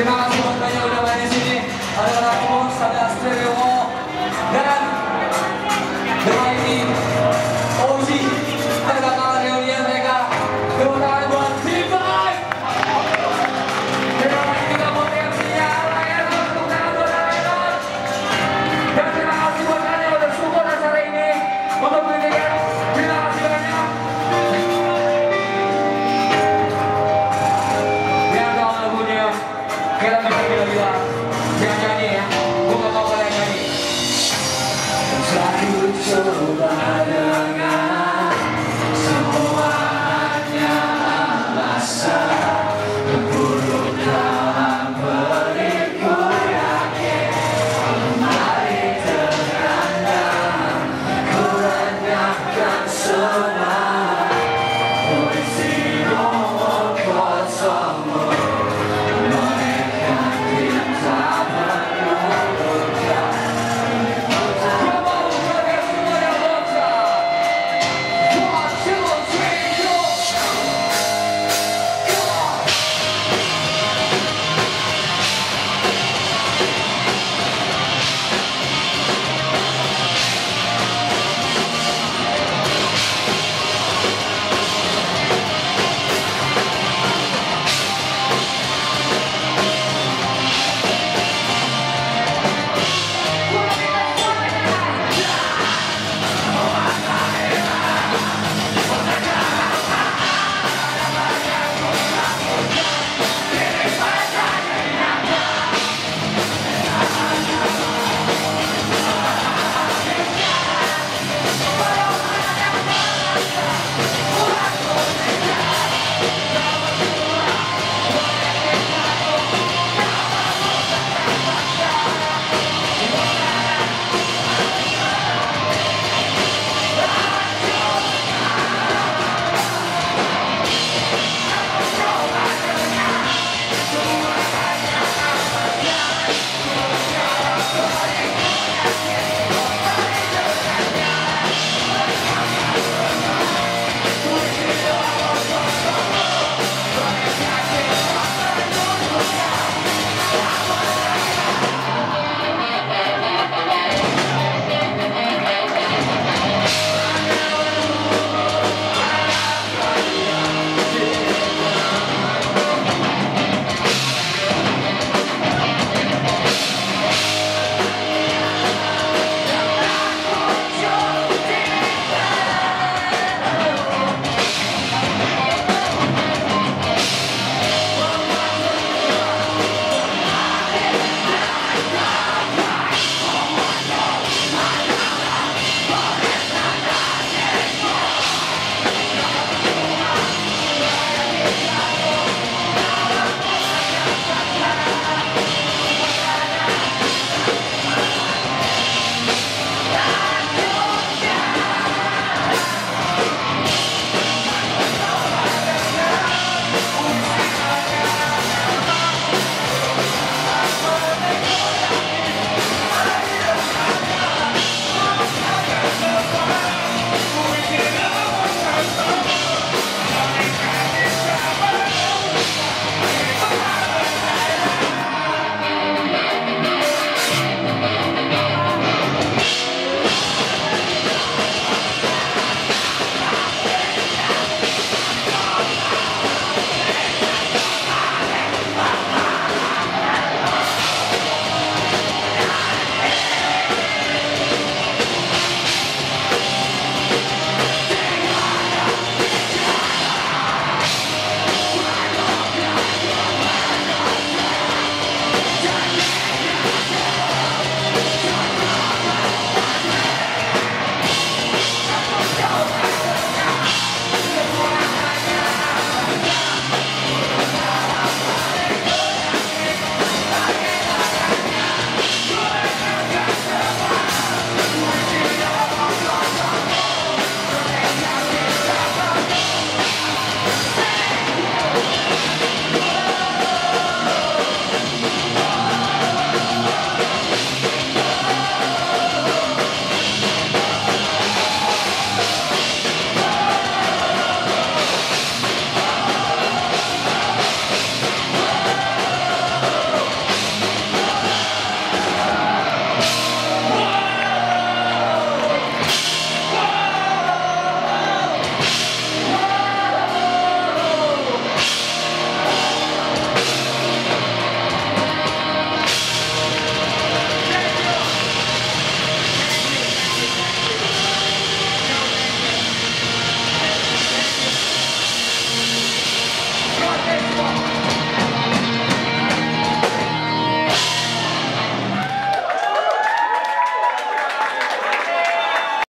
Terima kasih banyak udah main di sini. Ada Like you told